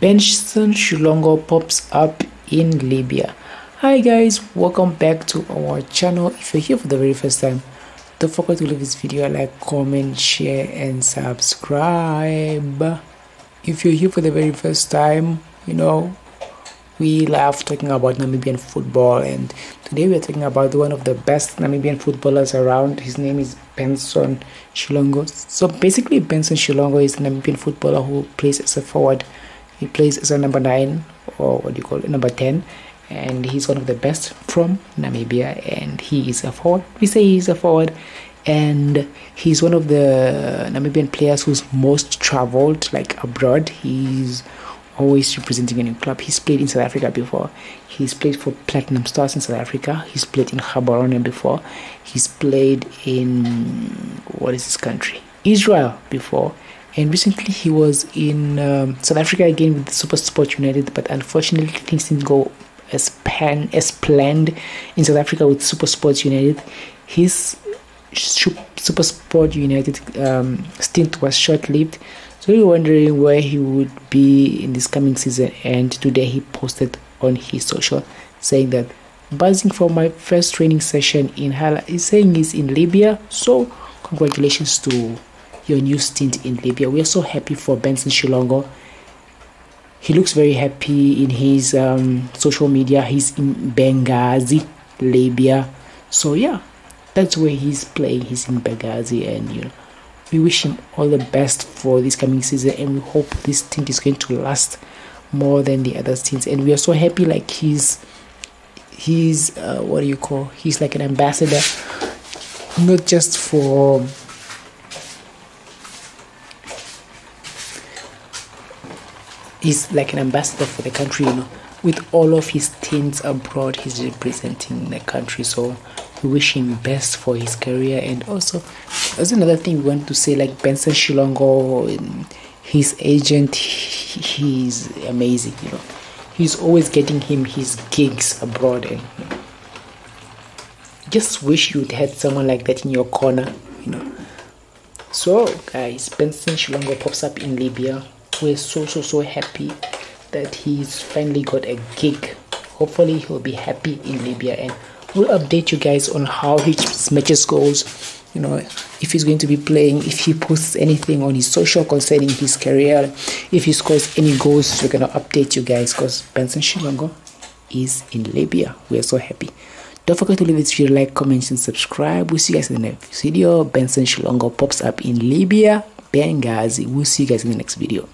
Benson Shilongo pops up in Libya. Hi guys, welcome back to our channel. If you're here for the very first time, don't forget to leave this video a like, comment, share and subscribe. If you're here for the very first time, you know, we love talking about Namibian football and today we're talking about one of the best Namibian footballers around. His name is Benson Shilongo. So basically Benson Shilongo is a Namibian footballer who plays as a forward he plays as a number nine or what do you call it, number 10 and he's one of the best from Namibia and he is a forward. We say he's a forward and he's one of the Namibian players who's most traveled like abroad. He's always representing a new club. He's played in South Africa before. He's played for Platinum Stars in South Africa. He's played in Gaborone before. He's played in what is this country? Israel before and recently he was in um, South Africa again with Super Sport United, but unfortunately things didn't go as pan as planned in South Africa with Super Sport United. His Super Sport United um, stint was short-lived, so we were wondering where he would be in this coming season. And today he posted on his social saying that buzzing for my first training session in Hala. He's saying he's in Libya, so congratulations to your new stint in Libya. We are so happy for Benson Shilongo. He looks very happy in his um, social media. He's in Benghazi, Libya. So yeah, that's where he's playing. He's in Benghazi, and you know, we wish him all the best for this coming season, and we hope this stint is going to last more than the other stints. And we are so happy, like he's he's uh, what do you call? He's like an ambassador, not just for he's like an ambassador for the country, you know. With all of his stints abroad, he's representing the country. So we wish him best for his career. And also, there's another thing we want to say, like Benson Shilongo, his agent, he's amazing, you know. He's always getting him his gigs abroad, and you know, just wish you'd had someone like that in your corner, you know. So, guys, Benson Shilongo pops up in Libya we're so so so happy that he's finally got a gig. Hopefully he'll be happy in libya. And we'll update you guys on how his matches goes. You know if he's going to be playing if he posts anything on his social concerning his career if he scores any goals we're gonna update you guys because benson shilongo is in libya. We're so happy. Don't forget to leave this video like comment and subscribe. We'll see you guys in the next video. Benson shilongo pops up in libya. Benghazi. We'll see you guys in the next video